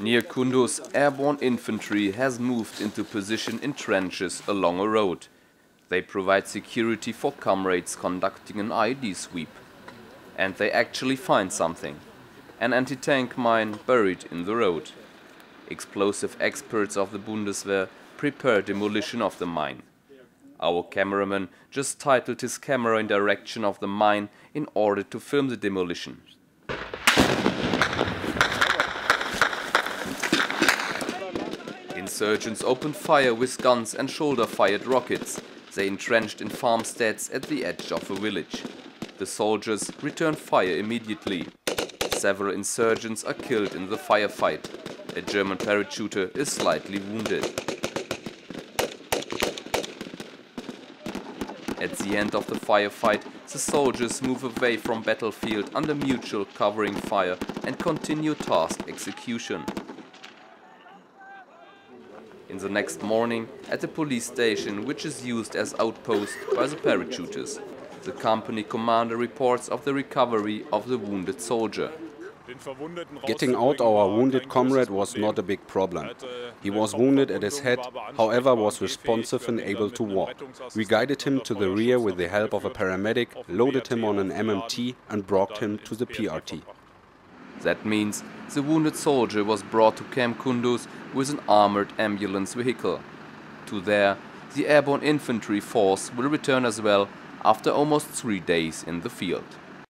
Near Kunduz, airborne infantry has moved into position in trenches along a road. They provide security for comrades conducting an IED sweep. And they actually find something. An anti-tank mine buried in the road. Explosive experts of the Bundeswehr prepare demolition of the mine. Our cameraman just titled his camera in direction of the mine in order to film the demolition. Insurgents opened fire with guns and shoulder-fired rockets. They entrenched in farmsteads at the edge of a village. The soldiers returned fire immediately. Several insurgents are killed in the firefight. A German parachuter is slightly wounded. At the end of the firefight, the soldiers move away from battlefield under mutual covering fire and continue task execution. In the next morning, at the police station, which is used as outpost by the parachuters, the company commander reports of the recovery of the wounded soldier. Getting out our wounded comrade was not a big problem. He was wounded at his head, however was responsive and able to walk. We guided him to the rear with the help of a paramedic, loaded him on an MMT and brought him to the PRT. That means the wounded soldier was brought to Camp Kunduz with an armored ambulance vehicle. To there, the airborne infantry force will return as well after almost three days in the field.